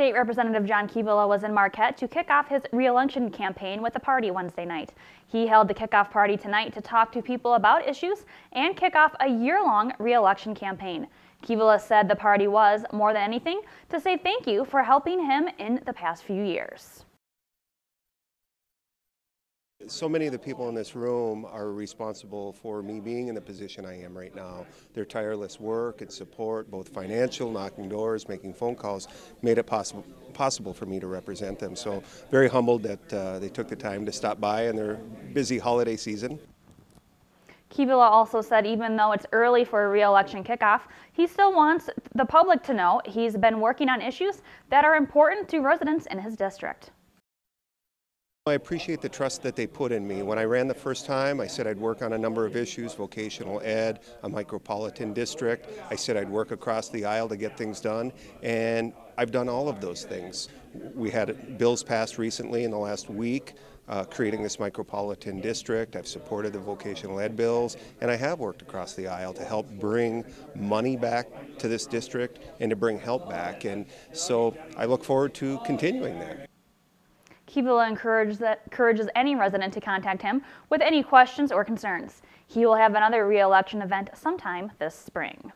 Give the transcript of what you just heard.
State Representative John Kivela was in Marquette to kick off his reelection campaign with a party Wednesday night. He held the kickoff party tonight to talk to people about issues and kick off a year-long reelection campaign. Kivela said the party was, more than anything, to say thank you for helping him in the past few years. So many of the people in this room are responsible for me being in the position I am right now. Their tireless work and support, both financial, knocking doors, making phone calls, made it possible possible for me to represent them. So very humbled that uh, they took the time to stop by in their busy holiday season. Kivela also said even though it's early for a re-election kickoff, he still wants the public to know he's been working on issues that are important to residents in his district. I appreciate the trust that they put in me. When I ran the first time, I said I'd work on a number of issues, vocational ed, a micropolitan district. I said I'd work across the aisle to get things done, and I've done all of those things. We had bills passed recently in the last week uh, creating this micropolitan district. I've supported the vocational ed bills, and I have worked across the aisle to help bring money back to this district and to bring help back. And so I look forward to continuing that. That, encourages any resident to contact him with any questions or concerns. He will have another re-election event sometime this spring.